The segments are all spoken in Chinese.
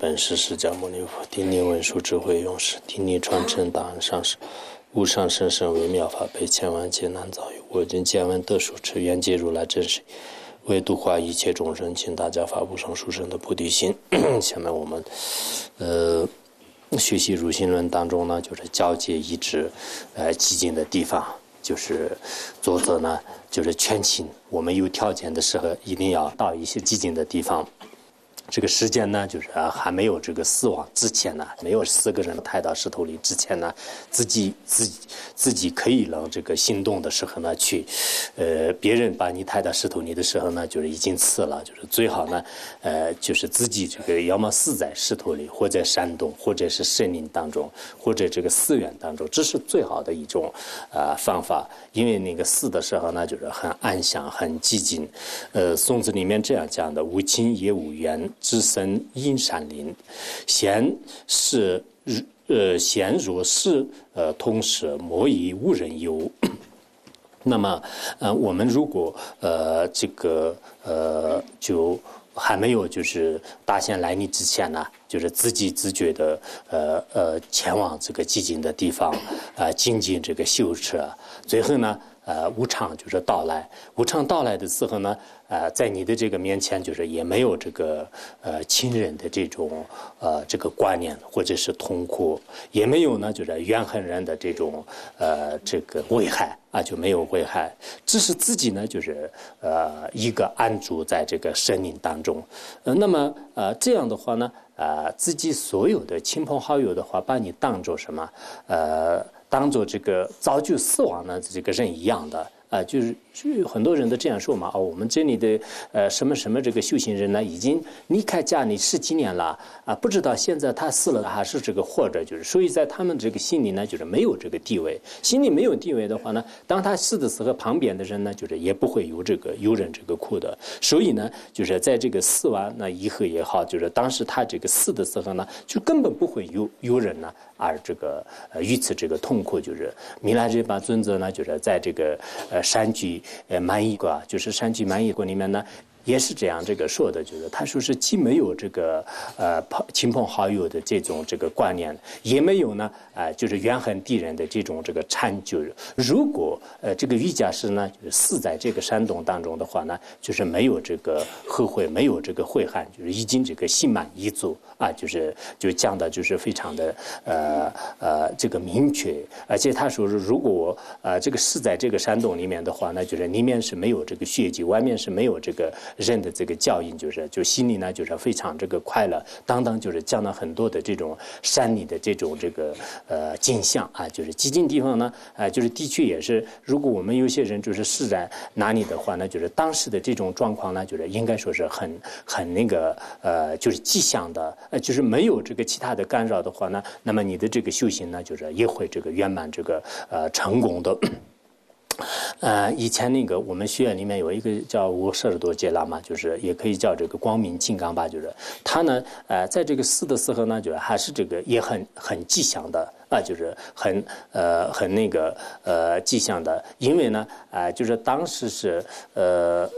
本师释迦牟尼佛，顶礼文殊智慧勇士，顶礼传承大恩上师，无上甚深微妙法，被千万劫难遭遇。我今见闻得受持，愿解如来真实，为度化一切众生，请大家发无上殊胜的菩提心。下面我们，呃，学习如心论当中呢，就是交界一致，呃，寂静的地方，就是作者呢，就是劝请我们有条件的时候，一定要到一些寂静的地方。这个时间呢，就是还没有这个死亡之前呢，没有四个人抬到石头里之前呢，自己自己自己可以能这个行动的时候呢，去，呃，别人把你抬到石头里的时候呢，就是已经死了，就是最好呢，呃，就是自己这个要么死在石头里，或者山洞，或者是森林当中，或者这个寺院当中，这是最好的一种啊方法，因为那个死的时候呢，就是很安详、很寂静。呃，宋子里面这样讲的：无亲也无缘。只身阴山林，闲是呃闲若是呃同时莫以无人忧。那么呃我们如果呃这个呃就还没有就是大仙来临之前呢，就是自己自觉的呃呃前往这个寂静的地方啊，静静这个修持，最后呢呃无常就是到来，无常到来的时候呢。呃，在你的这个面前，就是也没有这个呃亲人的这种呃这个观念，或者是痛苦，也没有呢，就是怨恨人的这种呃这个危害啊，就没有危害，只是自己呢，就是呃一个安住在这个森林当中。呃，那么呃这样的话呢，呃自己所有的亲朋好友的话，把你当做什么？呃，当做这个早就死亡的这个人一样的。啊，就是就很多人都这样说嘛。哦，我们这里的呃什么什么这个修行人呢，已经离开家里十几年了啊，不知道现在他死了还是这个活着，就是所以在他们这个心里呢，就是没有这个地位。心里没有地位的话呢，当他死的时候，旁边的人呢，就是也不会有这个有人这个哭的。所以呢，就是在这个死完那以后也好，就是当时他这个死的时候呢，就根本不会有有人呢。而这个呃，遇此这个痛苦，就是弥勒这把尊者呢，就是在这个呃山居呃满意国，就是山居满意国里面呢。也是这样，这个说的，就是他说是既没有这个呃朋亲朋好友的这种这个观念，也没有呢，啊，就是怨恨敌人的这种这个禅就是如果呃这个瑜伽师呢，就是死在这个山洞当中的话呢，就是没有这个后悔，没有这个悔恨，就是已经这个心满意足啊，就是就讲的就是非常的呃呃这个明确，而且他说是如果呃这个死在这个山洞里面的话，那就是里面是没有这个血迹，外面是没有这个。人的这个教育就是，就心里呢就是非常这个快乐，当当就是讲了很多的这种山里的这种这个呃景象啊，就是寂静地方呢，啊，就是的确也是，如果我们有些人就是是在哪里的话呢，就是当时的这种状况呢，就是应该说是很很那个呃，就是吉祥的，呃，就是没有这个其他的干扰的话呢，那么你的这个修行呢，就是也会这个圆满这个呃成功的。呃，以前那个我们学院里面有一个叫五十二多杰拉嘛，就是也可以叫这个光明金刚吧，就是他呢，呃，在这个死的时候呢，就还是这个也很很吉祥的啊，就是很呃很那个呃吉祥的，因为呢，啊，就是当时是呃。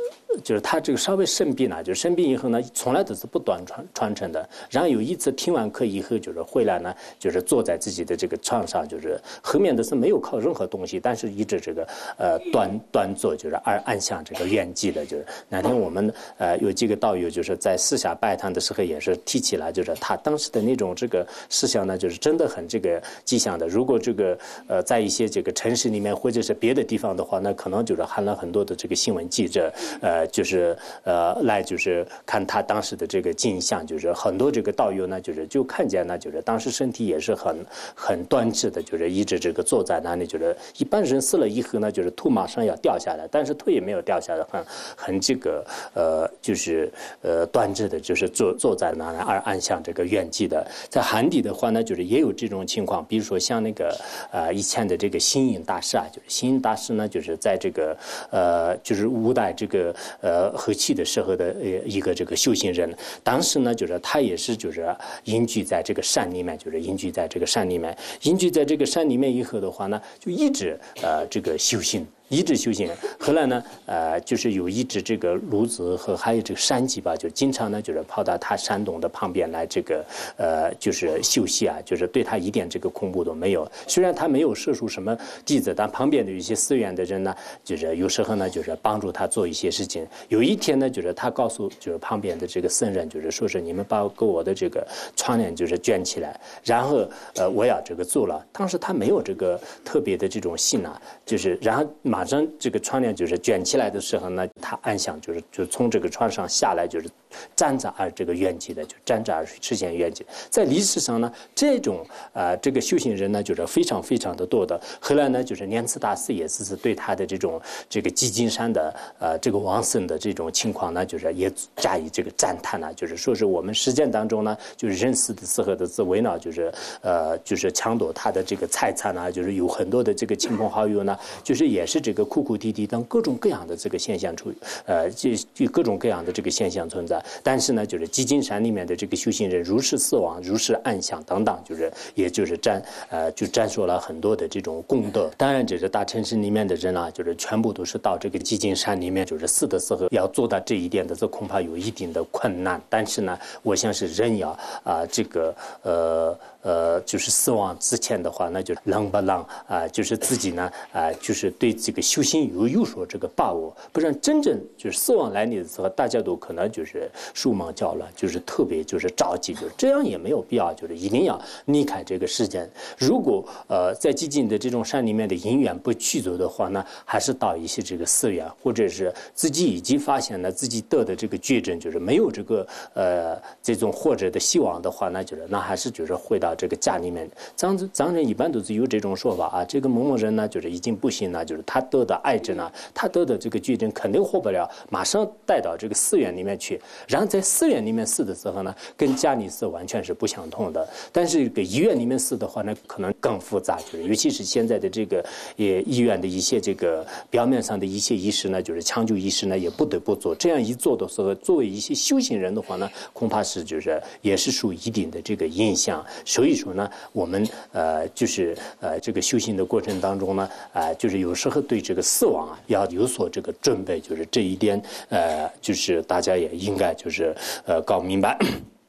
就是他这个稍微生病了，就生病以后呢，从来都是不断传传承的。然后有一次听完课以后，就是回来呢，就是坐在自己的这个床上，就是后面的是没有靠任何东西，但是一直这个呃端端坐，就是按按向这个圆寂的。就是那天我们呃有几个道友就是在私下拜堂的时候也是提起来，就是他当时的那种这个思想呢，就是真的很这个吉祥的。如果这个呃在一些这个城市里面或者是别的地方的话，那可能就是含了很多的这个新闻记者呃。就是呃，来就是看他当时的这个镜像，就是很多这个道友呢，就是就看见呢，就是当时身体也是很很端直的，就是一直这个坐在那里，就是一般人死了以后呢，就是头马上要掉下来，但是头也没有掉下来，很很这个呃，就是呃端直的，就是坐坐在那里而按向这个圆寂的。在汉地的话呢，就是也有这种情况，比如说像那个呃以前的这个星云大师啊，就是星云大师呢，就是在这个呃就是五代这个。呃后期的时候的呃一个这个修行人。当时呢，就是他也是就是隐居在这个山里面，就是隐居在这个山里面，隐居在这个山里面以后的话呢，就一直呃这个修行。一直修行，后来呢，呃，就是有一只这个炉子和还有这个山鸡吧，就经常呢，就是跑到他山洞的旁边来，这个呃，就是休息啊，就是对他一点这个恐怖都没有。虽然他没有射出什么弟子，但旁边的一些寺院的人呢，就是有时候呢，就是帮助他做一些事情。有一天呢，就是他告诉就是旁边的这个僧人，就是说是你们把给我的这个窗帘就是卷起来，然后呃，我要这个做了。当时他没有这个特别的这种信啊，就是然后马。反正这个窗帘就是卷起来的时候呢，他暗想就是就从这个窗上下来，就是站着而这个圆寂的，就站着而实现圆寂。在历史上呢，这种啊这个修行人呢，就是非常非常的多的。后来呢，就是莲池大师也是是对他的这种这个寂金山的呃这个王僧的这种情况呢，就是也加以这个赞叹呢，就是说是我们实践当中呢，就是人死的时候的自为呢，就是呃就是抢夺他的这个财产啊，就是有很多的这个亲朋好友呢，就是也是这。个哭哭啼啼等各种各样的这个现象出，呃，就就各种各样的这个现象存在。但是呢，就是基金山里面的这个修行人如是死亡，如是暗想等等，就是也就是占呃，就占说了很多的这种功德。当然，这是大城市里面的人啊，就是全部都是到这个基金山里面，就是死的时候要做到这一点的，这恐怕有一定的困难。但是呢，我想是人要啊，这个呃。呃，就是死亡之前的话，那就能不能啊？就是自己呢啊，就是对这个修行有有所这个把握，不然真正就是死亡来临的时候，大家都可能就是手忙脚乱，就是特别就是着急，就是这样也没有必要，就是一定要离开这个世间。如果呃在寂静的这种山里面的因缘不去走的话呢，还是到一些这个寺院，或者是自己已经发现了自己得的这个绝症，就是没有这个呃这种活着的希望的话，那就是那还是就是回到。这个家里面，藏族藏人一般都是有这种说法啊。这个某某人呢，就是已经不行了，就是他得的癌症呢，他得的这个绝症肯定活不了，马上带到这个寺院里面去。然后在寺院里面死的时候呢，跟家里死完全是不相同的。但是给医院里面死的话呢，可能更复杂，就是尤其是现在的这个也医院的一些这个表面上的一些医师呢，就是抢救医师呢，也不得不做。这样一做的时候，作为一些修行人的话呢，恐怕是就是也是受一定的这个影响。所以说呢，我们呃就是呃这个修行的过程当中呢，啊就是有时候对这个死亡啊要有所这个准备，就是这一点呃就是大家也应该就是呃搞明白。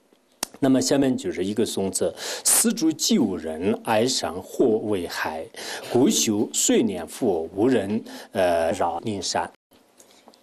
那么下面就是一个颂词：死主救人，哀伤或为害，古修岁年复无人呃扰灵山。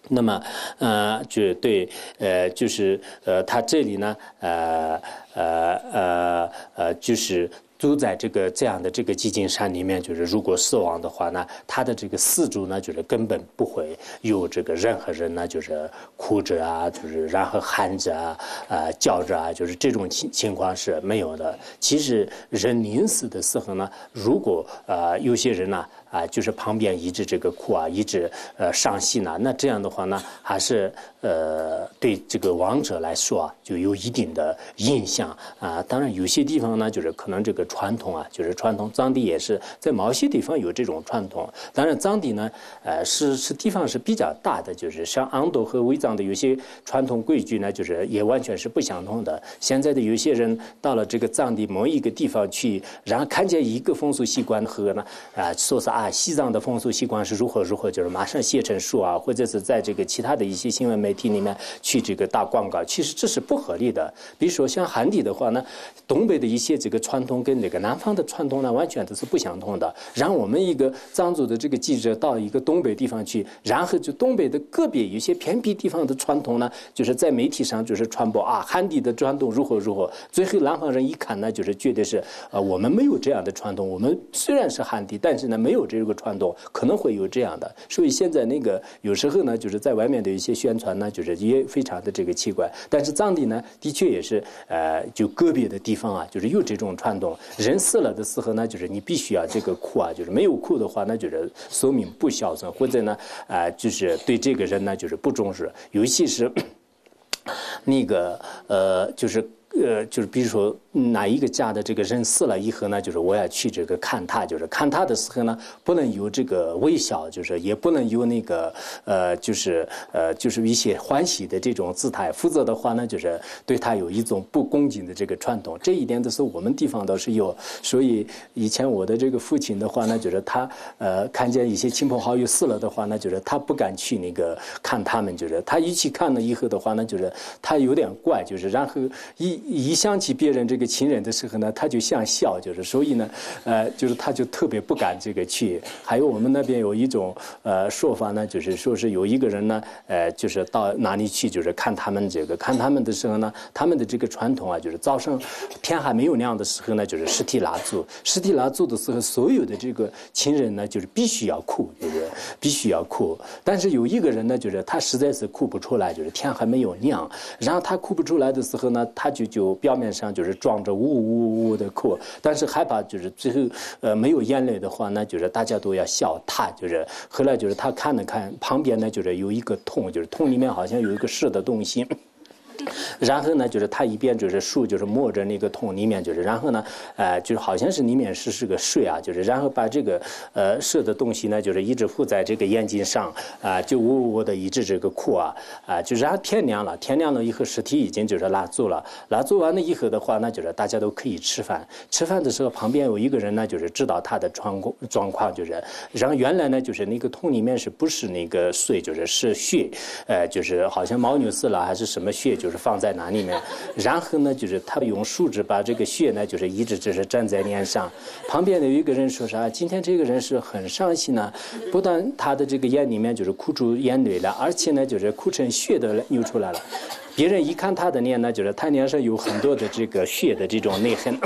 那么呃就对呃就是呃他这里呢呃。呃呃呃，就是住在这个这样的这个寂静山里面，就是如果死亡的话呢，他的这个四周呢，就是根本不会有这个任何人呢，就是哭着啊，就是然后喊着啊，啊叫着啊，就是这种情情况是没有的。其实人临死的时候呢，如果呃有些人呢。啊，就是旁边一直这个哭啊，一直呃上戏呢，那这样的话呢，还是呃对这个亡者来说啊，就有一定的印象啊。当然有些地方呢，就是可能这个传统啊，就是传统藏地也是在某些地方有这种传统。当然藏地呢，呃是是地方是比较大的，就是像安多和卫藏的有些传统规矩呢，就是也完全是不相同的。现在的有些人到了这个藏地某一个地方去，然后看见一个风俗习惯和呢啊说是啊。西藏的风俗习惯是如何如何，就是马上写成书啊，或者是在这个其他的一些新闻媒体里面去这个打广告，其实这是不合理的。比如说像汉地的话呢，东北的一些这个传统跟那个南方的传统呢，完全都是不相同的。让我们一个藏族的这个记者到一个东北地方去，然后就东北的个别有些偏僻地方的传统呢，就是在媒体上就是传播啊，汉地的传统如何如何。最后南方人一看呢，就是觉得是呃，我们没有这样的传统，我们虽然是汉地，但是呢没有。这个传统可能会有这样的，所以现在那个有时候呢，就是在外面的一些宣传呢，就是也非常的这个奇怪。但是藏地呢，的确也是呃，就个别的地方啊，就是有这种传统。人死了的时候呢，就是你必须要这个哭啊，就是没有哭的话，那就是说明不孝顺，或者呢，啊，就是对这个人呢，就是不重视。尤其是 那个呃，就是呃，就是比如说。哪一个家的这个人死了以后呢，就是我要去这个看他，就是看他的时候呢，不能有这个微笑，就是也不能有那个呃，就是呃，就是一些欢喜的这种姿态，否则的话呢，就是对他有一种不恭敬的这个传统。这一点都是我们地方倒是有，所以以前我的这个父亲的话呢，就是他呃看见一些亲朋好友死了的话呢，就是他不敢去那个看他们，就是他一去看了以后的话呢，就是他有点怪，就是然后一一想起别人这。个亲人的时候呢，他就想笑，就是所以呢，呃，就是他就特别不敢这个去。还有我们那边有一种呃说法呢，就是说是有一个人呢，呃，就是到哪里去，就是看他们这个看他们的时候呢，他们的这个传统啊，就是早上天还没有亮的时候呢，就是尸体蜡烛，尸体蜡烛的时候，所有的这个亲人呢，就是必须要哭，就是必须要哭。但是有一个人呢，就是他实在是哭不出来，就是天还没有亮，然后他哭不出来的时候呢，他就就表面上就是装。装着呜呜呜的哭，但是害怕就是最后呃没有眼泪的话，那就是大家都要笑他。就是后来就是他看了看旁边呢，就是有一个桶，就是桶里面好像有一个湿的东西。然后呢，就是他一边就是手就是摸着那个桶里面，就是然后呢，呃，就是好像是里面是是个水啊，就是然后把这个呃湿的东西呢，就是一直敷在这个眼睛上啊，就呜呜的一直这个哭啊啊，就然后天亮了，天亮了以后尸体已经就是拉走了，拉走完了以后的话，那就是大家都可以吃饭。吃饭的时候旁边有一个人呢，就是知道他的状况状况，就是然后原来呢，就是那个桶里面是不是那个水，就是是血，呃，就是好像牦牛死了还是什么血，就是。放在哪里面，然后呢，就是他用树枝把这个血呢，就是一直就是粘在脸上。旁边的有一个人说啥？今天这个人是很伤心呢，不但他的这个眼里面就是哭出眼泪了，而且呢，就是哭成血都流出来了。别人一看他的脸呢，就是他脸上有很多的这个血的这种内痕。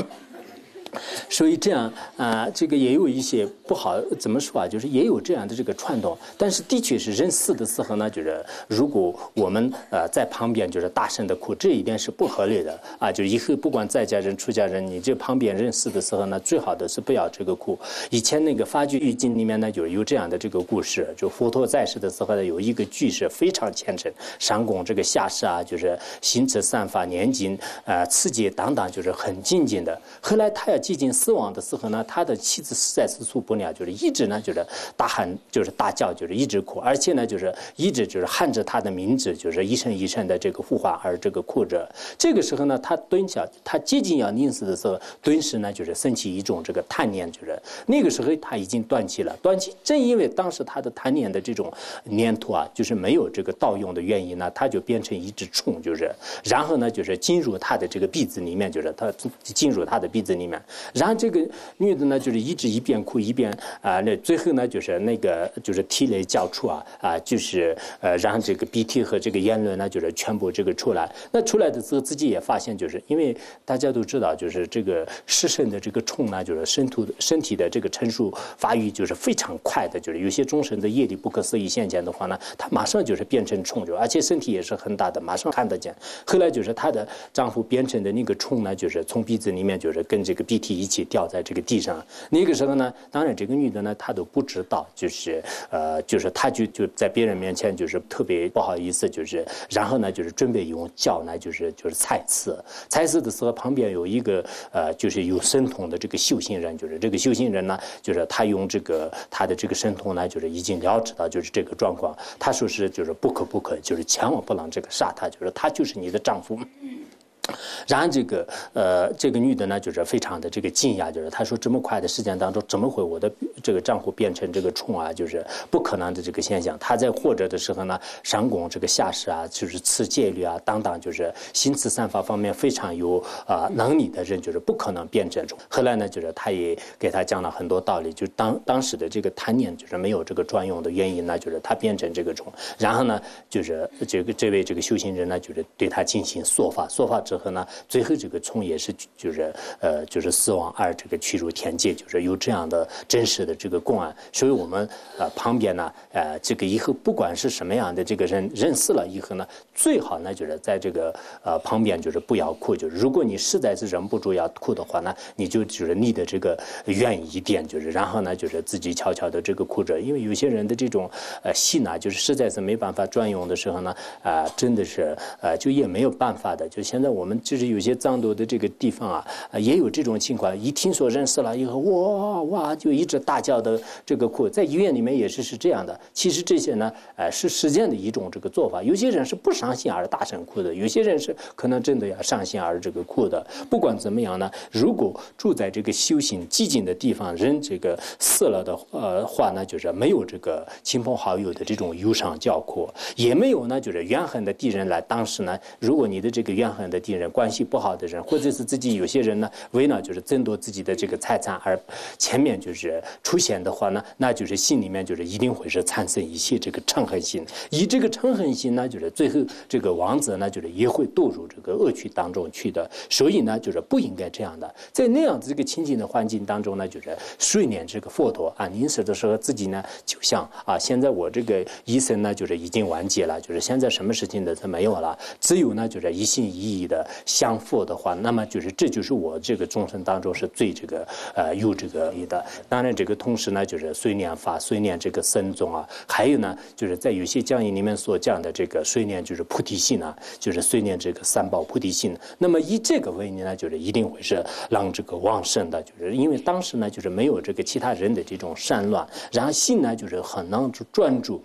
所以这样啊，这个也有一些不好，怎么说啊？就是也有这样的这个传统，但是的确是人死的时候呢，就是如果我们呃在旁边就是大声的哭，这一点是不合理的啊。就以后不管在家人出家人，你这旁边人死的时候呢，最好的是不要这个哭。以前那个法句语经里面呢，就是有这样的这个故事，就佛陀在世的时候呢，有一个居士非常虔诚，上供这个下士啊，就是行持三法念经啊，刺激等等，就是很精进的。后来他要接近死亡的时候呢，他的妻子实在是受不了，就是一直呢就是大喊，就是大叫，就是一直哭，而且呢就是一直就是喊着他的名字，就是一声一声的这个呼唤而这个哭着。这个时候呢，他蹲下，他接近要临死的时候，顿时呢就是升起一种这个贪念，就是那个时候他已经断气了。断气正因为当时他的贪念的这种念头啊，就是没有这个盗用的原因呢，他就变成一只虫，就是然后呢就是进入他的这个鼻子里面，就是他进入他的鼻子里面。然然后这个女的呢，就是一直一边哭一边啊，那最后呢，就是那个就是涕泪交出啊啊，就是呃，让这个鼻涕和这个眼泪呢，就是全部这个出来。那出来的时候，自己也发现，就是因为大家都知道，就是这个湿身的这个虫呢，就是身土身体的这个成熟发育就是非常快的，就是有些众生的夜里不可思议现象的话呢，他马上就是变成虫，就而且身体也是很大的，马上看得见。后来就是她的丈夫变成的那个虫呢，就是从鼻子里面就是跟这个鼻涕一起。掉在这个地上，那个时候呢，当然这个女的呢，她都不知道，就是呃，就是她就就在别人面前就是特别不好意思，就是然后呢，就是准备用脚呢，就是就是踩刺，踩刺的时候旁边有一个呃，就是有神通的这个修行人，就是这个修行人呢，就是他用这个他的这个神通呢，就是已经了知到就是这个状况，他说是就是不可不可，就是千万不能这个杀他，就是他就是你的丈夫。然后这个呃，这个女的呢，就是非常的这个惊讶，就是她说这么快的时间当中，怎么会我的这个账户变成这个虫啊？就是不可能的这个现象。她在活着的时候呢，上供这个下士啊，就是持戒律啊，等等，就是心慈散发方面非常有啊能力的人，就是不可能变成虫。后来呢，就是他也给他讲了很多道理，就当当时的这个贪念就是没有这个专用的原因呢，就是他变成这个虫。然后呢，就是这个这位这个修行人呢，就是对他进行说法，说法之。之后呢，最后这个村也是就是呃就是死亡而这个驱逐天界，就是有这样的真实的这个公案。所以我们呃旁边呢呃这个以后不管是什么样的这个人人死了以后呢，最好呢就是在这个呃旁边就是不要哭，就是如果你实在是忍不住要哭的话呢，你就就是离的这个远一点，就是然后呢就是自己悄悄的这个哭着，因为有些人的这种呃心呢，就是实在是没办法专用的时候呢啊真的是呃就也没有办法的，就现在我。我们就是有些藏族的这个地方啊，也有这种情况。一听说人死了以后，哇哇就一直大叫的这个哭，在医院里面也是是这样的。其实这些呢，呃，是实践的一种这个做法。有些人是不伤心而大声哭的，有些人是可能真的要伤心而这个哭的。不管怎么样呢，如果住在这个修行寂静的地方，人这个死了的呃话呢，就是没有这个亲朋好友的这种忧伤叫苦，也没有呢就是怨恨的敌人来。当时呢，如果你的这个怨恨的敌人关系不好的人，或者是自己有些人呢，为了就是争夺自己的这个财产而前面就是出现的话呢，那就是心里面就是一定会是产生一些这个嗔恨心，以这个嗔恨心呢，就是最后这个王子呢，就是也会堕入这个恶趣当中去的。所以呢，就是不应该这样的，在那样子一个清净的环境当中呢，就是睡念这个佛陀啊，临死的时候自己呢就像啊，现在我这个医生呢，就是已经完结了，就是现在什么事情都是没有了，只有呢就是一心一意的相佛的话，那么就是这就是我这个众生当中是最这个呃有这个意的。当然这个同时呢，就是随念法，随念这个僧宗啊，还有呢就是在有些讲义里面所讲的这个随念就是菩提心啊，就是随念这个三宝菩提心。那么以这个为念呢，就是一定会是让这个旺盛的，就是因为当时呢就是没有这个其他人的这种善乱，然后心呢就是很能专注。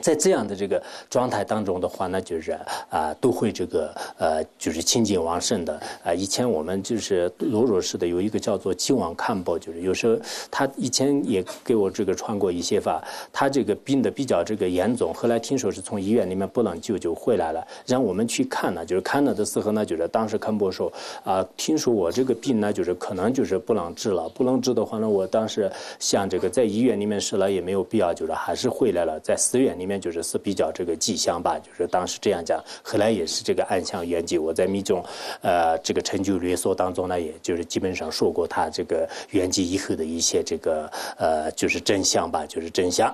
在这样的这个状态当中的话，那就是啊，都会这个呃，就是清净旺盛的啊。以前我们就是罗若市的有一个叫做金王看报，就是有时候他以前也给我这个传过一些法，他这个病的比较这个严重，后来听说是从医院里面不能救就回来了，让我们去看呢，就是看了的时候呢，就是当时看报说啊，听说我这个病呢，就是可能就是不能治了，不能治的话呢，我当时想这个在医院里面试了也没有必要，就是还是回来了，在寺院里面面。就是是比较这个迹象吧，就是当时这样讲，后来也是这个暗箱原籍。我在密宗，呃，这个成就略说当中呢，也就是基本上说过他这个原籍以后的一些这个呃，就是真相吧，就是真相。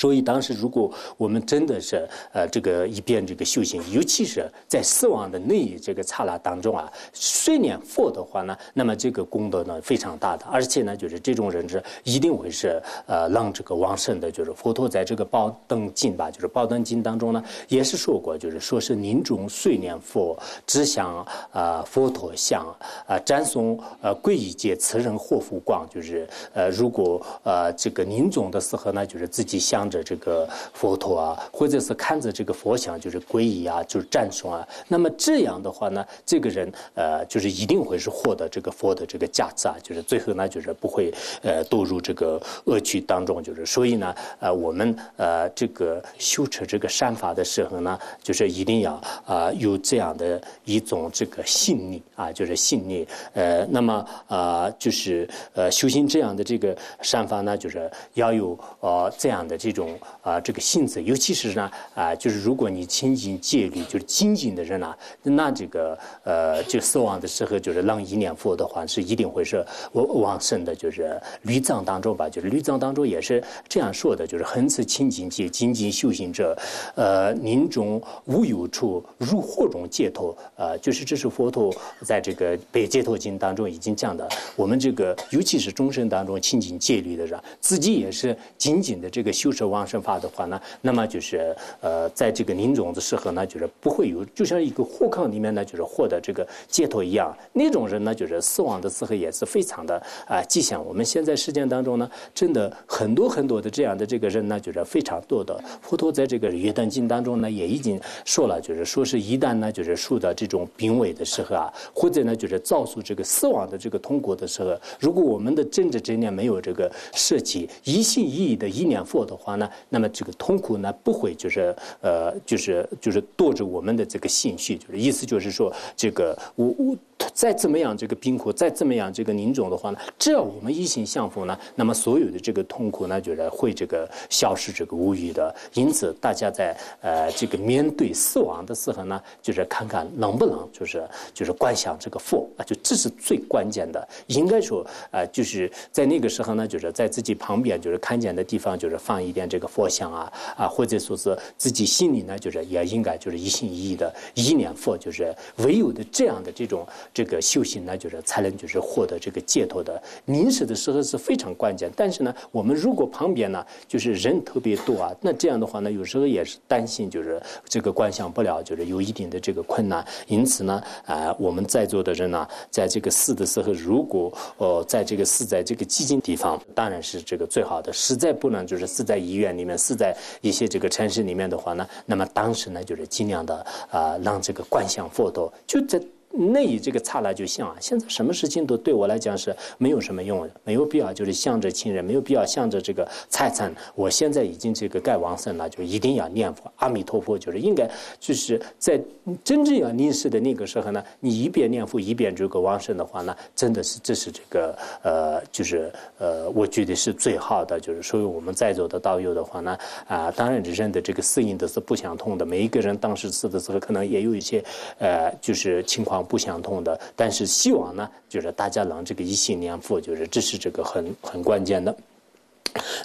所以当时，如果我们真的是呃这个一边这个修行，尤其是在死亡的那一这个刹那当中啊，睡念佛的话呢，那么这个功德呢非常大的，而且呢，就是这种人是一定会是呃让这个往生的。就是佛陀在这个《宝灯经》吧，就是《宝灯经》当中呢，也是说过，就是说是临终睡念佛，只想啊佛陀像啊瞻送呃皈依界慈人祸福光，就是呃如果呃这个临终的时候呢，就是自己想。着这个佛陀啊，或者是看着这个佛像，就是皈依啊，就是赞颂啊。那么这样的话呢，这个人呃，就是一定会是获得这个佛的这个价值啊，就是最后呢，就是不会呃堕入这个恶趣当中。就是所以呢，呃，我们呃这个修持这个善法的时候呢，就是一定要啊有这样的一种这个信念啊，就是信念。呃，那么啊，就是呃修行这样的这个善法呢，就是要有呃这样的这。种种啊，这个性子，尤其是呢啊，就是如果你亲近戒律，就是精进的人啊，那这个呃，就死亡的时候，就是让一念佛的话，是一定会是往生的。就是律藏当中吧，就是律藏当中也是这样说的，就是恒持清净戒，精进修行者，呃，临终无有处，入火中解脱。呃，就是这是佛陀在这个《北解脱经》当中已经讲的。我们这个尤其是终身当中亲近戒律的人，自己也是紧紧的这个修。这往生法的话呢，那么就是呃，在这个临终的时候呢，就是不会有，就像一个火坑里面呢，就是获得这个解脱一样。那种人呢，就是死亡的时候也是非常的啊吉祥。我们现在实践当中呢，真的很多很多的这样的这个人呢，就是非常多的。佛陀在这个《约旦经》当中呢，也已经说了，就是说是一旦呢，就是受到这种病危的时候啊，或者呢，就是遭受这个死亡的这个痛苦的时候，如果我们的真知真念没有这个舍弃，一心一意的意念佛的话，呢，那么这个痛苦呢不会就是呃就是就是夺着我们的这个心绪，就是意思就是说这个我我。再怎么样这个冰苦，再怎么样这个凝重的话呢，只要我们一心向佛呢，那么所有的这个痛苦呢，就是会这个消失这个无余的。因此，大家在呃这个面对死亡的时候呢，就是看看能不能就是就是观想这个佛啊，就这是最关键的。应该说啊，就是在那个时候呢，就是在自己旁边就是看见的地方，就是放一点这个佛像啊啊，或者说是自己心里呢，就是也应该就是一心一意的意念佛，就是唯有的这样的这种。这个修行呢，就是才能就是获得这个解脱的。临死的时候是非常关键，但是呢，我们如果旁边呢就是人特别多啊，那这样的话呢，有时候也是担心就是这个观想不了，就是有一定的这个困难。因此呢，啊，我们在座的人呢，在这个死的时候，如果呃在这个死在这个寂静地方，当然是这个最好的。实在不能就是死在医院里面，死在一些这个城市里面的话呢，那么当时呢，就是尽量的啊，让这个观想佛陀就在。那一这个刹那就像啊，现在什么事情都对我来讲是没有什么用，没有必要就是向着亲人，没有必要向着这个财产。我现在已经这个该往生了，就一定要念佛，阿弥陀佛，就是应该就是在真正要临世的那个时候呢，你一边念佛一边这个往生的话呢，真的是这是这个呃，就是呃，我觉得是最好的。就是所以我们在座的道友的话呢，啊，当然人的这个适应都是不相同的，每一个人当时死的时候可能也有一些呃，就是情况。不相同的，但是希望呢，就是大家能这个一心念佛，就是这是这个很很关键的。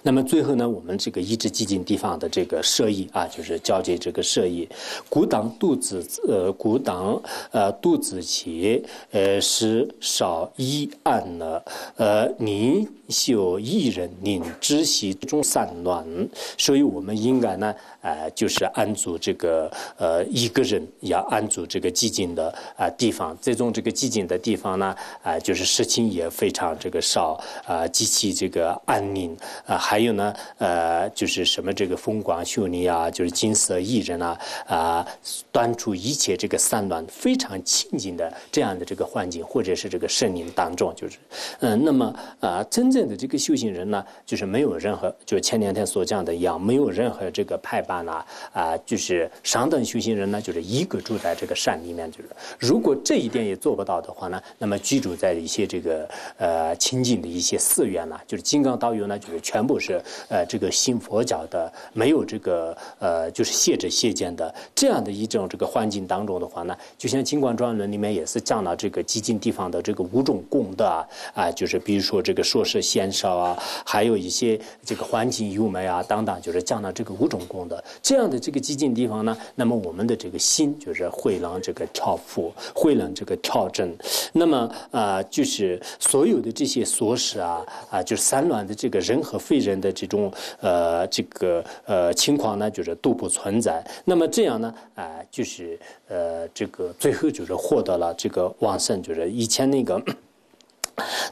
那么最后呢，我们这个一直寂静地方的这个设意啊，就是交接这个设意。古党肚子呃，古党呃肚子起呃是少一案了呃，你修一人领知悉中散乱，所以我们应该呢。呃，就是安住这个呃一个人要安住这个寂静的啊地方，这种这个寂静的地方呢，啊就是事情也非常这个少啊，极其这个安宁啊，还有呢呃就是什么这个风光秀丽啊，就是金色艺人啊啊，端出一切这个散乱非常清净的这样的这个环境，或者是这个森林当中，就是嗯，那么啊真正的这个修行人呢，就是没有任何，就前两天所讲的一样，没有任何这个派班。呢啊，就是上等修行人呢，就是一个住在这个山里面，就是如果这一点也做不到的话呢，那么居住在一些这个呃清净的一些寺院呢，就是金刚道友呢，就全部是呃这个信佛教的，没有这个呃就是谢者谢见的这样的一种这个环境当中的话呢，就像《金光传论》里面也是讲了这个极静地方的这个五种功德啊，啊，就是比如说这个说是仙少啊，还有一些这个环境优美啊等等，就是讲了这个五种功德。这样的这个激进地方呢，那么我们的这个心就是会让这个跳佛，会让这个跳正。那么啊，就是所有的这些琐事啊啊，就是散乱的这个人和废人的这种呃这个呃情况呢，就是都不存在。那么这样呢啊，就是呃这个最后就是获得了这个旺盛，就是以前那个。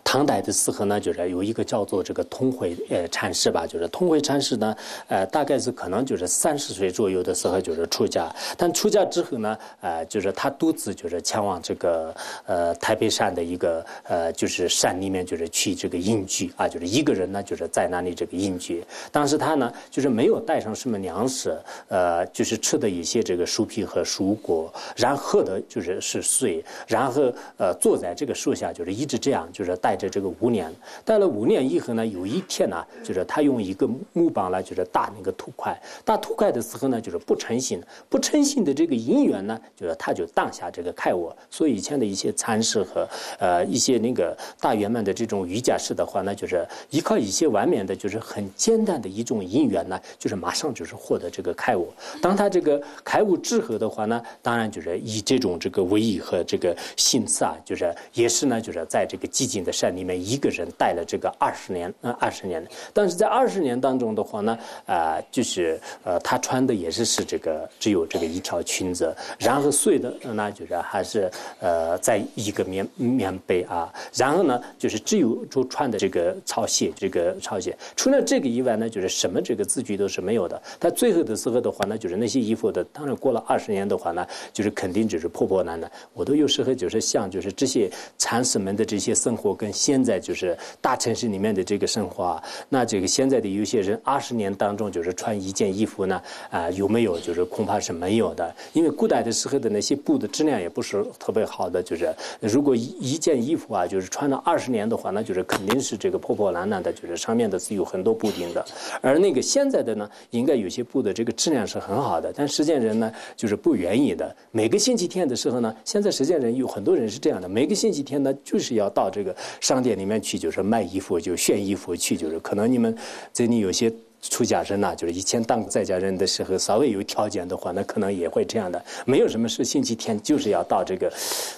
唐代的时候呢，就是有一个叫做这个通惠呃禅师吧，就是通惠禅师呢，呃，大概是可能就是三十岁左右的时候就是出家，但出家之后呢，呃，就是他独自就是前往这个呃台北山的一个呃就是山里面就是去这个隐居啊，就是一个人呢就是在那里这个隐居。当时他呢就是没有带上什么粮食，呃，就是吃的一些这个树皮和蔬果，然后的就是是水，然后呃坐在这个树下就是一直这样。就是带着这个五年，带了五年以后呢，有一天呢，就是他用一个木棒呢，就是打那个土块，打土块的时候呢，就是不诚信，不诚信的这个因缘呢，就是他就当下这个开悟。所以以前的一些禅师和呃一些那个大圆满的这种瑜伽师的话呢，就是依靠一些外面的，就是很简单的一种因缘呢，就是马上就是获得这个开悟。当他这个开悟之后的话呢，当然就是以这种这个唯一和这个心思啊，就是也是呢，就是在这个。寂静的山里面，一个人带了这个二十年，呃，二十年。但是在二十年当中的话呢，啊，就是呃，他穿的也是是这个只有这个一条裙子，然后睡的那就是还是呃，在一个棉棉被啊，然后呢，就是只有就穿的这个草鞋，这个草鞋。除了这个以外呢，就是什么这个字句都是没有的。他最后的时候的话呢，就是那些衣服的，当然过了二十年的话呢，就是肯定就是破破烂烂。我都有时候就是想，就是这些禅师们的这些生。生活跟现在就是大城市里面的这个生活啊，那这个现在的有些人二十年当中就是穿一件衣服呢，啊有没有？就是恐怕是没有的，因为古代的时候的那些布的质量也不是特别好的，就是如果一一件衣服啊，就是穿了二十年的话，那就是肯定是这个破破烂烂的，就是上面的是有很多布丁的。而那个现在的呢，应该有些布的这个质量是很好的，但实践人呢就是不愿意的。每个星期天的时候呢，现在实践人有很多人是这样的，每个星期天呢就是要到这。这个商店里面去就是卖衣服，就炫衣服去，就是可能你们这里有些出家人呐，就是以前当在家人的时候，稍微有条件的话，那可能也会这样的。没有什么事，星期天就是要到这个，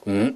嗯。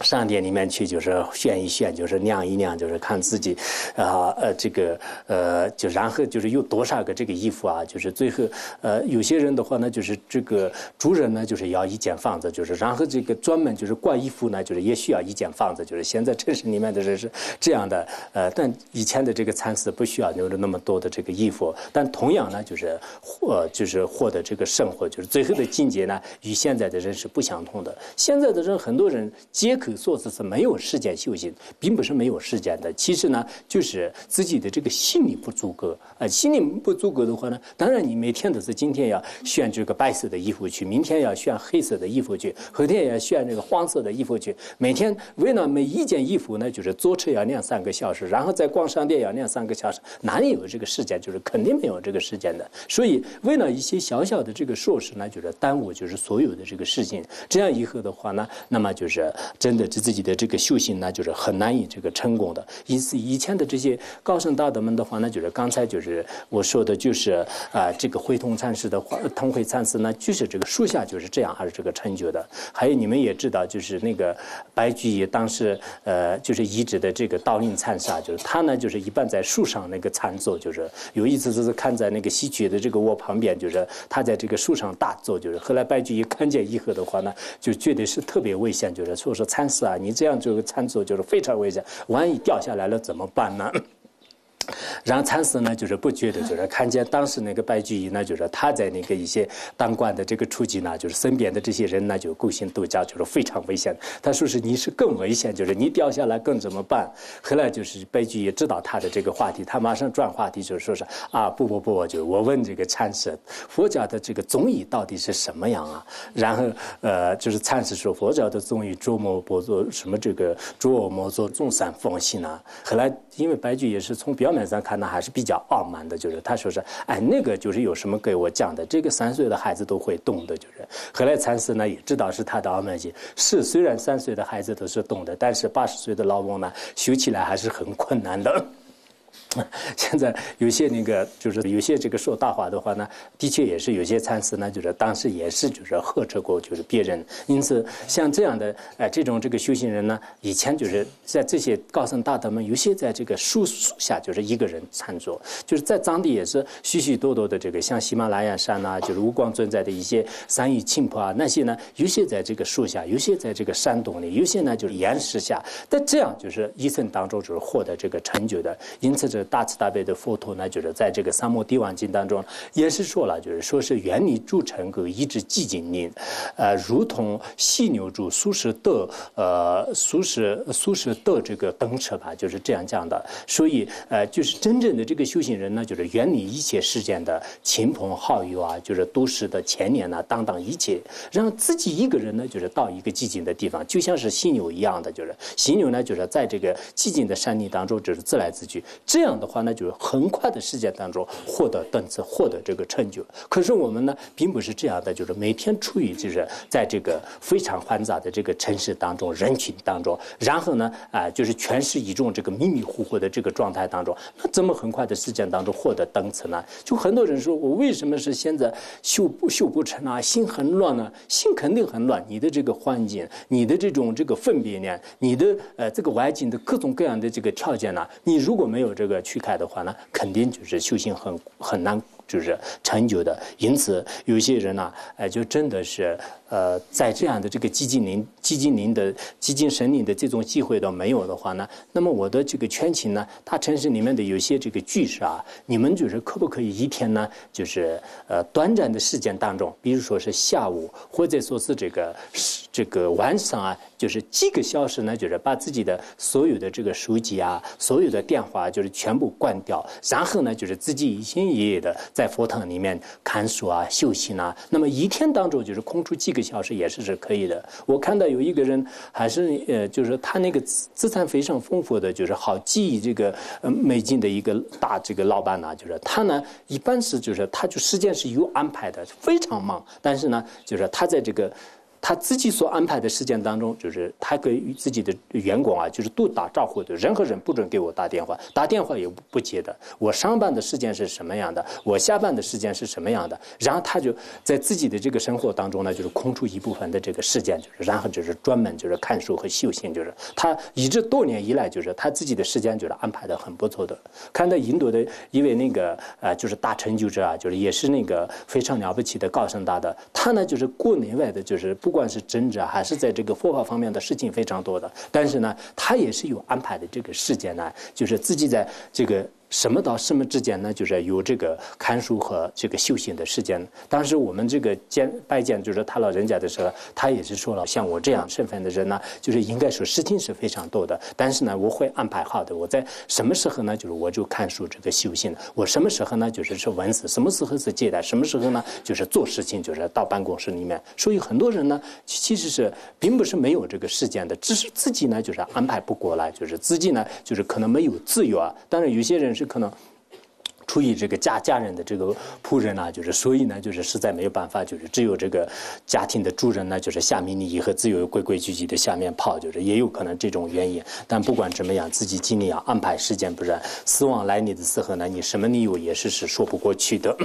商店里面去，就是炫一炫，就是晾一晾，就是看自己，啊呃这个呃就然后就是有多少个这个衣服啊，就是最后呃有些人的话呢，就是这个主人呢就是要一间房子，就是然后这个专门就是挂衣服呢，就是也需要一间房子，就是现在城市里面的人是这样的，呃但以前的这个蚕丝不需要留着那么多的这个衣服，但同样呢就是获就是获得这个生活，就是最后的境界呢与现在的人是不相同的，现在的人很多人接皆。口说是是没有时间修行，并不是没有时间的。其实呢，就是自己的这个心理不足够啊。心理不足够的话呢，当然你每天都是今天要选这个白色的衣服去，明天要选黑色的衣服去，后天要选这个黄色的衣服去。每天为了每一件衣服呢，就是坐车要两三个小时，然后再逛商店要两三个小时，哪里有这个时间？就是肯定没有这个时间的。所以为了一些小小的这个硕士呢，就是耽误就是所有的这个事情。这样以后的话呢，那么就是真。的这自己的这个修行呢，就是很难以这个成功的。因此，以前的这些高僧大德们的话呢，就是刚才就是我说的，就是啊，这个慧通禅师的话，通慧禅师呢，就是这个树下就是这样，还是这个成就的。还有你们也知道，就是那个白居易当时呃，就是遗址的这个道林禅师啊，就是他呢，就是一般在树上那个禅坐，就是有一次就是看在那个西曲的这个窝旁边，就是他在这个树上大坐，就是后来白居易看见以后的话呢，就觉得是特别危险，就是说是禅。是啊，你这样做个参数就是非常危险，万一掉下来了怎么办呢？然后禅师呢，就是不觉得，就是看见当时那个白居易呢，就是他在那个一些当官的这个处境呢，就是身边的这些人呢，就勾心斗角，就是非常危险。他说是你是更危险，就是你掉下来更怎么办？后来就是白居易知道他的这个话题，他马上转话题，就说是啊，不不不，就我问这个禅师，佛教的这个宗义到底是什么样啊？然后呃，就是禅师说佛教的宗义，诸魔不做什么这个诸恶莫作，众善奉行啊。后来因为白居易是从表面上看呢还是比较傲慢的，就是他说是，哎，那个就是有什么给我讲的，这个三岁的孩子都会懂的，就是。后来禅师呢也知道是他的傲慢心，是虽然三岁的孩子都是懂的，但是八十岁的老翁呢修起来还是很困难的。现在有些那个就是有些这个说大话的话呢，的确也是有些参师呢，就是当时也是就是呵斥过就是别人。因此像这样的哎这种这个修行人呢，以前就是在这些高僧大德们，有些在这个树树下就是一个人参坐，就是在藏地也是许许多多的这个像喜马拉雅山呐，就是无光尊在的一些山域青坡啊那些呢，有些在这个树下，有些在这个山洞里，有些呢就是岩石下。但这样就是一生当中就是获得这个成就的。因此这。大慈大悲的佛陀呢，就是在这个《三摩地王经》当中也是说了，就是说是远离诸尘垢，一直寂静宁，呃，如同犀牛住苏轼的呃苏轼苏轼的这个灯车吧，就是这样讲的。所以呃，就是真正的这个修行人呢，就是远离一切世间的亲朋好友啊，就是都市的牵连呐，等等一切，让自己一个人呢，就是到一个寂静的地方，就像是犀牛一样的，就是犀牛呢，就是在这个寂静的山林当中，就是自来自去，这样。的话那，就是很快的时间当中获得等次，获得这个成就。可是我们呢，并不是这样的，就是每天处于就是在这个非常繁杂的这个城市当中、人群当中，然后呢，啊，就是全是一种这个迷迷糊糊的这个状态当中，那怎么很快的时间当中获得等次呢？就很多人说我为什么是现在修修不成啊？心很乱呢？心肯定很乱。你的这个环境，你的这种这个分别呢，你的呃这个外境的各种各样的这个条件呢，你如果没有这个。去开的话呢，肯定就是修行很很难，就是成就的。因此，有些人呢，哎，就真的是。呃，在这样的这个寂静林、寂静林的寂静神灵的这种机会都没有的话呢，那么我的这个圈情呢，大城市里面的有些这个居士啊，你们就是可不可以一天呢，就是呃短暂的时间当中，比如说是下午，或者说是这个这个晚上啊，就是几个小时呢，就是把自己的所有的这个手机啊、所有的电话就是全部关掉，然后呢，就是自己一心一意的在佛堂里面看书啊、修行啊，那么一天当中就是空出几个。小时也是是可以的。我看到有一个人，还是呃，就是他那个资资产非常丰富的，就是好记忆这个呃美金的一个大这个老板呢，就是他呢，一般是就是他就时间是有安排的，非常忙。但是呢，就是他在这个。他自己所安排的事件当中，就是他给自己的员工啊，就是都打招呼的，任何人不准给我打电话，打电话也不接的。我上班的时间是什么样的？我下班的时间是什么样的？然后他就在自己的这个生活当中呢，就是空出一部分的这个时间，就是然后就是专门就是看书和修行，就是他一直多年以来就是他自己的时间就是安排的很不错的。看到印度的一位那个呃，就是大成就者啊，就是也是那个非常了不起的高僧大德，他呢就是国内外的，就是不不管是政治还是在这个佛法方面的事情非常多的，但是呢，他也是有安排的这个时间呢，就是自己在这个。什么到什么之间呢？就是有这个看书和这个修行的时间。当时我们这个见拜见就是他老人家的时候，他也是说了，像我这样身份的人呢，就是应该说事情是非常多的。但是呢，我会安排好的。我在什么时候呢？就是我就看书这个修行。我什么时候呢？就是是文字。什么时候是接待？什么时候呢？就是做事情，就是到办公室里面。所以很多人呢，其实是并不是没有这个时间的，只是自己呢就是安排不过来，就是自己呢就是可能没有自由啊。当然有些人是。可能出于这个家家人的这个仆人呢，就是所以呢，就是实在没有办法，就是只有这个家庭的主人呢，就是下命令以后自由规规矩矩的下面跑，就是也有可能这种原因。但不管怎么样，自己尽力要安排时间，不然死亡来临的时候呢，你什么理由也是是说不过去的。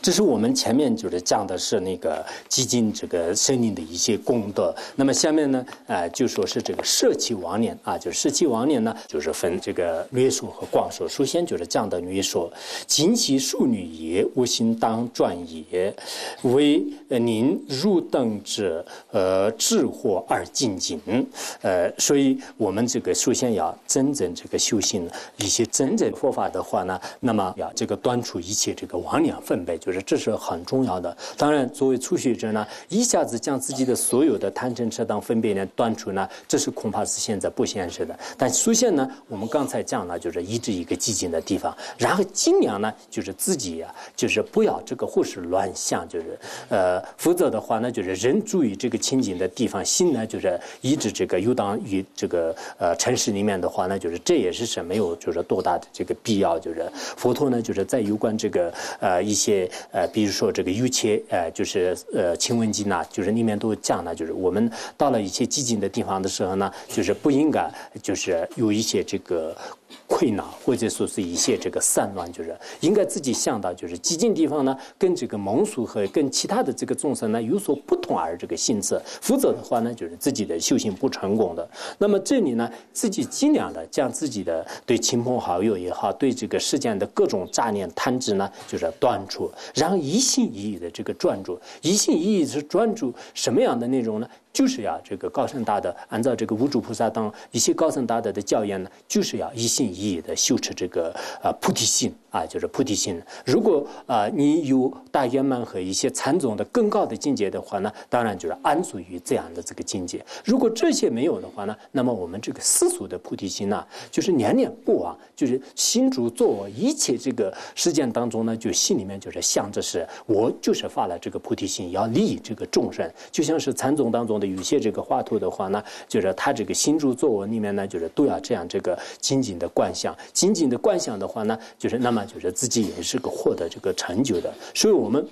这是我们前面就是讲的是那个基金这个生命的一些功德。那么下面呢，呃，就说是这个舍弃亡念啊，就舍弃亡念呢，就是分这个略说和广说。首先就是讲的略说，今其淑女也，无心当转也，为宁入等者呃智惑而进进。呃，所以我们这个首先要真正这个修行一些真正佛法的话呢，那么要这个断除一切这个妄念分。就是这是很重要的。当然，作为初学者呢，一下子将自己的所有的贪嗔痴当分别呢断除呢，这是恐怕是现在不现实的。但出现呢，我们刚才讲了，就是一直一个寂静的地方，然后尽量呢，就是自己呀，就是不要这个或是乱想，就是呃，否则的话呢，就是人注意这个清净的地方，心呢就是一直这个游荡于这个呃城市里面的话呢，就是这也是是没有就是多大的这个必要。就是佛陀呢，就是在有关这个呃一一。些呃，比如说这个油漆，呃，就是呃，清文经呐，就是里面都讲了，就是我们到了一些寂静的地方的时候呢，就是不应该，就是有一些这个。困难，或者说是一些这个散乱，就是应该自己想到，就是寂静地方呢，跟这个蒙俗和跟其他的这个众生呢有所不同而这个性质，否则的话呢，就是自己的修行不成功的。那么这里呢，自己尽量的将自己的对亲朋好友也好，对这个世间的各种杂念贪执呢，就是断除，然后一心一意的这个专注，一心一意是专注什么样的内容呢？就是要这个高僧大德，按照这个无主菩萨当一些高僧大德的教言呢，就是要一心一意的修持这个啊菩提心。啊，就是菩提心。如果啊，你有大圆满和一些禅宗的更高的境界的话呢，当然就是安住于这样的这个境界。如果这些没有的话呢，那么我们这个世俗的菩提心呢，就是念念不忘，就是心主做一切这个实践当中呢，就心里面就是想着是我就是发了这个菩提心，要利益这个众生。就像是禅宗当中的有些这个画图的话呢，就是他这个心主作我里面呢，就是都要这样这个紧紧的观想，紧紧的观想的话呢，就是那么。就是自己也是个获得这个成就的，所以我们。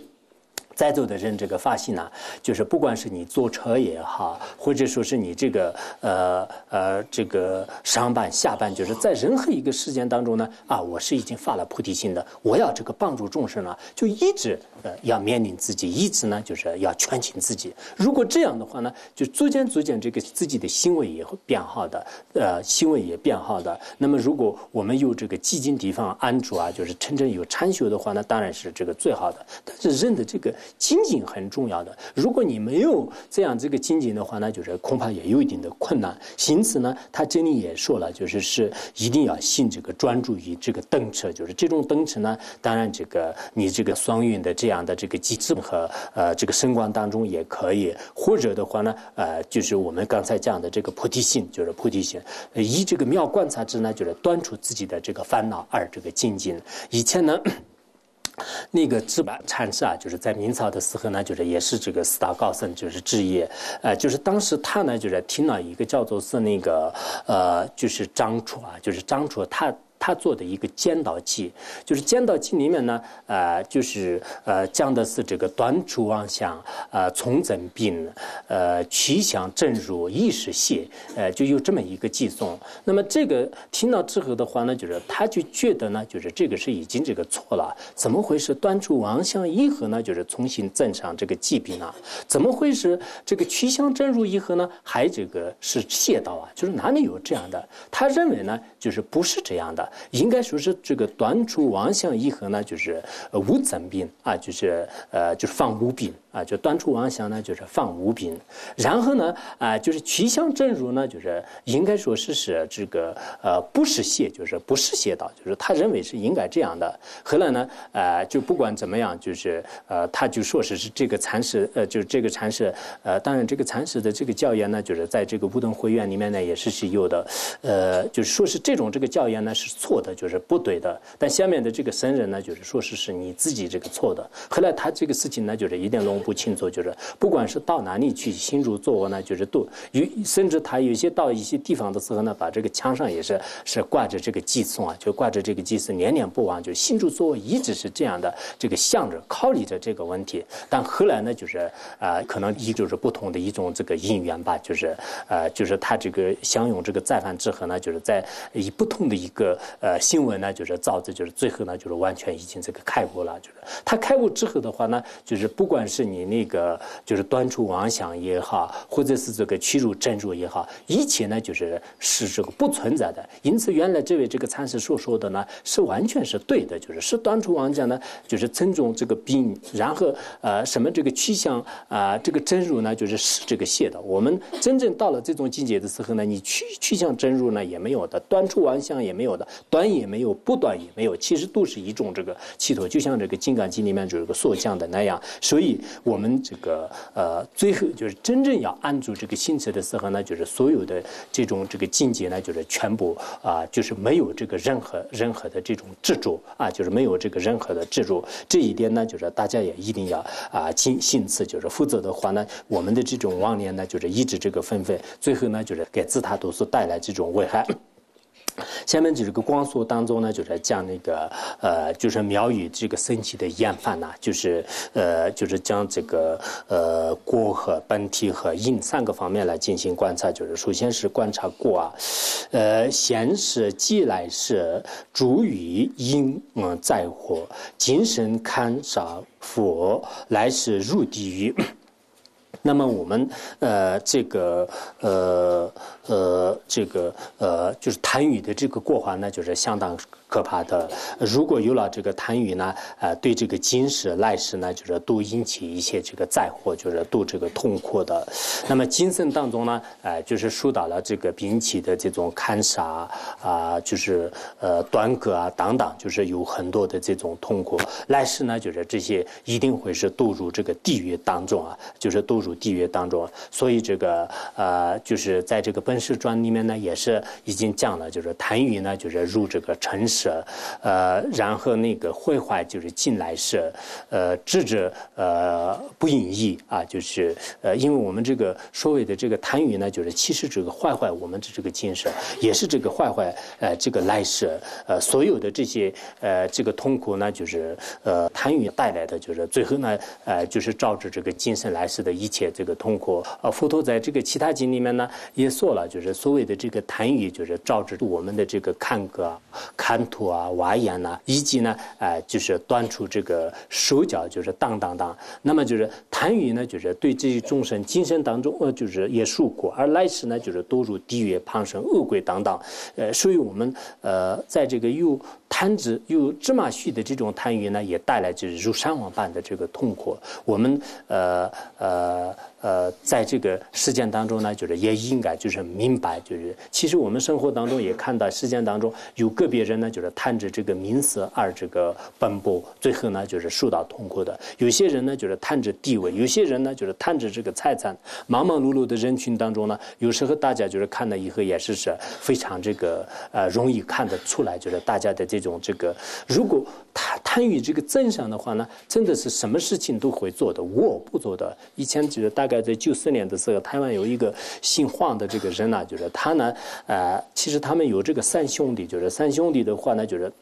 在座的人，这个发心呢，就是不管是你坐车也好，或者说是你这个呃呃这个上班下班，就是在任何一个时间当中呢，啊，我是已经发了菩提心的，我要这个帮助众生了，就一直呃要面临自己，一直呢就是要劝请自己。如果这样的话呢，就逐渐逐渐这个自己的行为也会变好的，呃，行为也变好的。那么如果我们有这个寂静地方安住啊，就是真正有禅修的话，那当然是这个最好的。但是人的这个。精进很重要的，如果你没有这样这个精进的话，那就是恐怕也有一定的困难。因此呢，他这里也说了，就是是一定要信这个专注于这个灯车，就是这种灯车呢，当然这个你这个双运的这样的这个机制和呃这个声光当中也可以，或者的话呢，呃就是我们刚才讲的这个菩提心，就是菩提心，以这个妙观察之呢，就是断除自己的这个烦恼而这个精进。以前呢。那个制版禅师啊，就是在明朝的时候呢，就是也是这个四大高僧就是制业，呃，就是当时他呢，就是听了一个叫做是那个呃，就是张楚啊，就是张楚他。他做的一个尖导记，就是尖导记里面呢，呃，就是呃讲的是这个短处妄想，呃，从诊病，呃，趋向正入意识谢，呃，就有这么一个寄送。那么这个听到之后的话呢，就是他就觉得呢，就是这个是已经这个错了，怎么回事？短处妄想以后呢，就是重新正上这个疾病呢？怎么回事？这个趋向正入一合呢，还这个是谢道啊？就是哪里有这样的？他认为呢，就是不是这样的，应该说是这个短处妄想以后呢，就是无增兵啊，就是呃，就是放无兵。啊，就端出王祥呢，就是放无病，然后呢，啊，就是趋向正如呢，就是应该说是是这个呃不是邪，就是不是邪道，就是他认为是应该这样的。后来呢，呃，就不管怎么样，就是呃，他就说是是这个禅师，呃，就是这个禅师，呃，当然这个禅师的这个教言呢，就是在这个乌顿会院里面呢，也是是有的，呃，就是说是这种这个教言呢是错的，就是不对的。但下面的这个僧人呢，就是说是是你自己这个错的。后来他这个事情呢，就是一点弄。不清楚，就是不管是到哪里去新入做呢，就是都有，甚至他有些到一些地方的时候呢，把这个墙上也是是挂着这个寄送啊，就挂着这个祭祀，念念不忘，就新入做一直是这样的，这个向着考虑着这个问题。但后来呢，就是啊，可能一就是不同的一种这个因缘吧，就是呃，就是他这个享用这个再犯之后呢，就是在以不同的一个呃新闻呢，就是造的就是最后呢，就是完全已经这个开悟了。就是他开悟之后的话呢，就是不管是你。你那个就是端出妄想也好，或者是这个屈辱真入也好，一切呢就是是这个不存在的。因此，原来这位这个禅师所说的呢，是完全是对的，就是是端出妄想呢，就是尊重这个病，然后呃什么这个趋向啊，这个真入呢，就是是这个谢的。我们真正到了这种境界的时候呢，你趋趋向真入呢也没有的，端出妄想也没有的，端也没有，不端也没有，其实都是一种这个气头，就像这个《金刚经》里面就有个所讲的那样，所以。我们这个呃，最后就是真正要安住这个心智的时候呢，就是所有的这种这个境界呢，就是全部啊，就是没有这个任何任何的这种执着啊，就是没有这个任何的执着。这一点呢，就是大家也一定要啊，心心慈，就是否则的话呢，我们的这种妄念呢，就是一直这个纷纷，最后呢，就是给自他都是带来这种危害。下面这个光速当中呢，就是讲那个呃，就是苗语这个升起的厌烦呐，就是呃，就是将这个呃过和本体和因三个方面来进行观察。就是首先是观察过啊，呃，先是既来是主语因嗯在火，精神看杀佛来是入地狱。那么我们呃这个呃呃这个呃就是痰瘀的这个过患呢，就是相当。可怕的，如果有了这个贪欲呢，呃，对这个今世来世呢，就是都引起一些这个灾祸，就是都这个痛苦的。那么今生当中呢，呃，就是受到了这个兵器的这种砍杀啊，就是呃断割啊等等，就是有很多的这种痛苦。来世呢，就是这些一定会是堕入这个地狱当中啊，就是堕入地狱当中。所以这个呃，就是在这个本世传里面呢，也是已经讲了，就是贪欲呢，就是入这个尘世。是，呃，然后那个坏坏就是进来是，呃，智者呃不隐逸啊，就是呃，因为我们这个所谓的这个贪欲呢，就是其实这个坏坏，我们的这个精神也是这个坏坏，呃，这个来世，呃，所有的这些呃这个痛苦呢，就是呃贪欲带来的，就是最后呢，呃，就是照着这个精神来世的一切这个痛苦。呃，佛陀在这个其他经里面呢也说了，就是所谓的这个贪欲，就是照着我们的这个看格看。土啊，瓦岩呐，以及呢，哎，就是端出这个手脚，就是当当当。那么就是贪欲呢，就是对这些众生精神当中，呃，就是也受苦；而来世呢，就是堕入地狱、旁生恶鬼等等。呃，所以我们呃，在这个有贪执、有芝麻絮的这种贪欲呢，也带来就是如山王般的这个痛苦。我们呃呃。呃，在这个事件当中呢，就是也应该就是明白，就是其实我们生活当中也看到事件当中有个别人呢，就是贪着这个名色而这个奔波，最后呢就是受到痛苦的；有些人呢就是贪着地位，有些人呢就是贪着这个财产。忙忙碌碌的人群当中呢，有时候大家就是看了以后也是是非常这个呃容易看得出来，就是大家的这这种这个，如果贪贪于这个真相的话呢，真的是什么事情都会做的，我不做的。以前就是大。大概在九四年的时候，台湾有一个姓黄的这个人呢，就是他呢，呃，其实他们有这个三兄弟，就是三兄弟的话呢，就是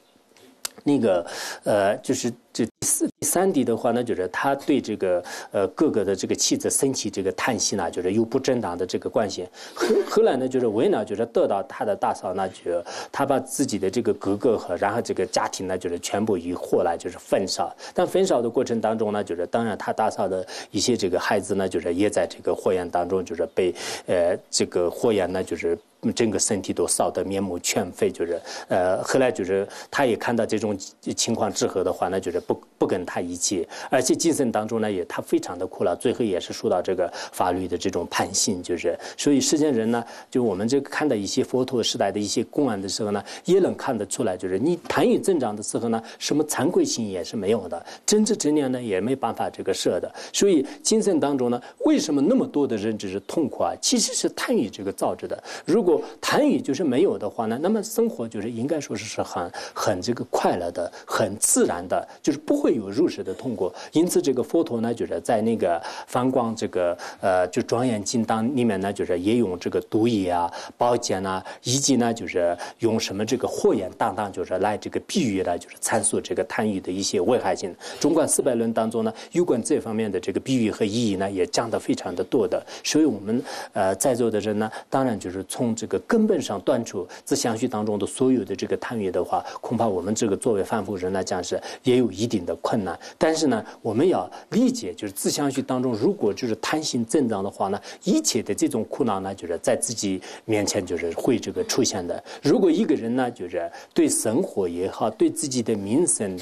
那个呃，就是这第。四第三弟的话呢，就是他对这个呃各个的这个妻子生起这个叹息呢，就是有不正当的这个关系。后后来呢，就是为了就是得到他的大嫂呢，就他把自己的这个哥哥和然后这个家庭呢，就是全部以祸来就是焚烧。但焚烧的过程当中呢，就是当然他大嫂的一些这个孩子呢，就是也在这个火焰当中，就是被呃这个火焰呢，就是整个身体都烧得面目全非。就是呃后来就是他也看到这种情况之后的话呢，就是不。不跟他一起，而且精神当中呢，也他非常的苦恼，最后也是受到这个法律的这种判刑，就是所以世间人呢，就我们这个看到一些佛陀时代的一些公案的时候呢，也能看得出来，就是你贪欲增长的时候呢，什么惭愧心也是没有的，真知真念呢也没办法这个设的，所以精神当中呢，为什么那么多的人只是痛苦啊？其实是贪欲这个造成的。如果贪欲就是没有的话呢，那么生活就是应该说是是很很这个快乐的，很自然的，就是不。会有入世的痛苦，因此这个佛陀呢，就是在那个梵光这个呃，就庄严经当里面呢，就是也用这个毒液啊、宝剑呐，以及呢，就是用什么这个火焰当当，就是来这个比喻呢，就是阐述这个贪欲的一些危害性。中观四百论当中呢，有关这方面的这个比喻和意义呢，也讲得非常的多的。所以我们呃在座的人呢，当然就是从这这个根本上断除自相续当中的所有的这个贪欲的话，恐怕我们这个作为凡夫人来讲是也有一定的。困难，但是呢，我们要理解，就是自相续当中，如果就是贪心增长的话呢，一切的这种苦恼呢，就是在自己面前就是会这个出现的。如果一个人呢，就是对生活也好，对自己的名声、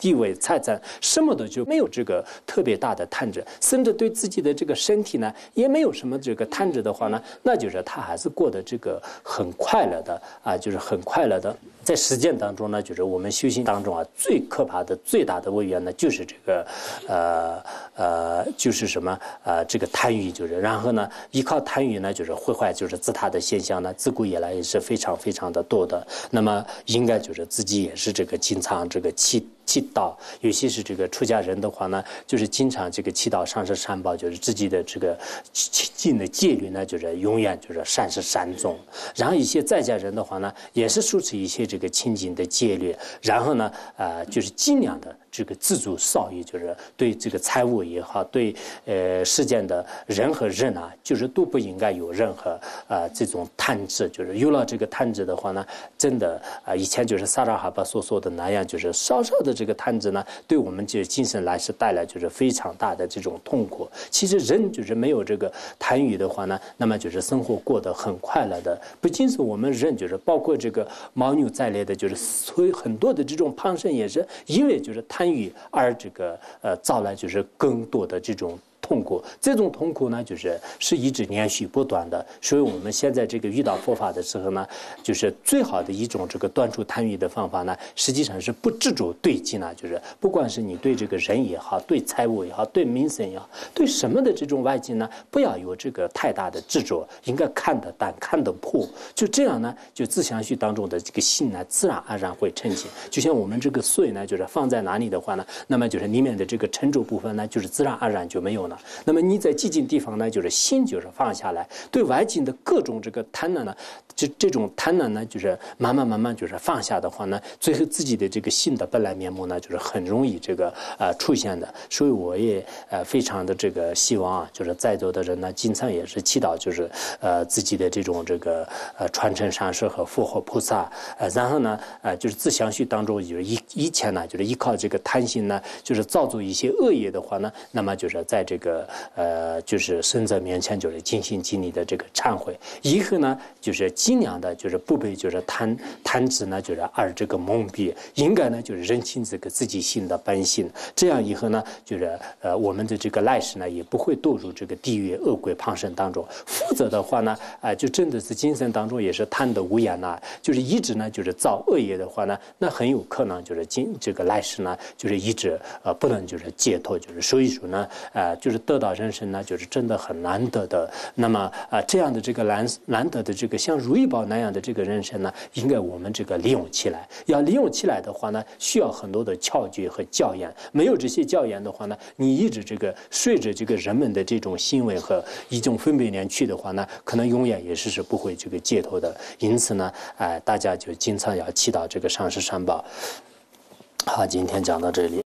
地位、财产什么的就没有这个特别大的贪执，甚至对自己的这个身体呢，也没有什么这个贪执的话呢，那就是他还是过得这个很快乐的啊，就是很快乐的。在实践当中呢，就是我们修行当中啊，最可怕的、最大的威严呢，就是这个，呃呃，就是什么呃，这个贪欲，就是然后呢，依靠贪欲呢，就是毁坏，就是自他的现象呢，自古以来也是非常非常的多的。那么应该就是自己也是这个经常这个气祈祷，尤其是这个出家人的话呢，就是经常这个祈祷上师善报，就是自己的这个清净的戒律呢，就是永远就是善事善终。然后一些在家人的话呢，也是受持一些这。这个清净的戒律，然后呢，呃，就是尽量的。这个自主少欲，就是对这个财物也好，对呃世间的人和人啊，就是都不应该有任何啊这种贪执。就是有了这个贪执的话呢，真的啊，以前就是萨拉哈巴所说的那样，就是稍稍的这个贪执呢，对我们就精神来是带来就是非常大的这种痛苦。其实人就是没有这个贪欲的话呢，那么就是生活过得很快乐的。不仅是我们人，就是包括这个牦牛在内的，就是所以很多的这种胖身也是因为就是贪。参与而这个呃，造来就是更多的这种。痛苦，这种痛苦呢，就是是一直连续不断的。所以我们现在这个遇到佛法的时候呢，就是最好的一种这个断除贪欲的方法呢，实际上是不执着对境呢，就是不管是你对这个人也好，对财物也好，对名声也好，对什么的这种外境呢，不要有这个太大的执着，应该看得淡，看得破。就这样呢，就自相续当中的这个心呢，自然而然会澄清。就像我们这个水呢，就是放在哪里的话呢，那么就是里面的这个沉着部分呢，就是自然而然就没有了。那么你在寂静地方呢，就是心就是放下来，对外境的各种这个贪婪呢，这这种贪婪呢，就是慢慢慢慢就是放下的话呢，最后自己的这个心的本来面目呢，就是很容易这个呃出现的。所以我也呃非常的这个希望啊，就是在座的人呢，经常也是祈祷，就是呃自己的这种这个呃传承善事和佛和菩萨，呃然后呢呃就是自相续当中就是以以前呢就是依靠这个贪心呢，就是造作一些恶业的话呢，那么就是在这个。呃呃，就是生者面前就是尽心尽力的这个忏悔，以后呢，就是尽量的，就是不被就是贪贪执呢，就是而这个蒙蔽，应该呢就是认清这个自己心的本性，这样以后呢，就是呃我们的这个来世呢也不会堕入这个地狱恶鬼旁生当中，否则的话呢，啊就真的是精神当中也是贪得无厌呐，就是一直呢就是造恶业的话呢，那很有可能就是今这个来世呢就是一直呃不能就是解脱，就是所以说呢，呃就是。得到人生呢，就是真的很难得的。那么啊，这样的这个难难得的这个像如意宝那样的这个人生呢，应该我们这个利用起来。要利用起来的话呢，需要很多的窍诀和教研。没有这些教研的话呢，你一直这个顺着这个人们的这种行为和一种分别念去的话呢，可能永远也是是不会这个解脱的。因此呢，哎，大家就经常要祈祷这个上师三宝。好，今天讲到这里。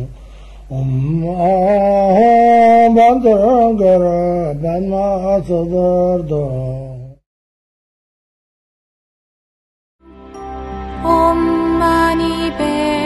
Umma bende göre ben atılırdım. Om mani padme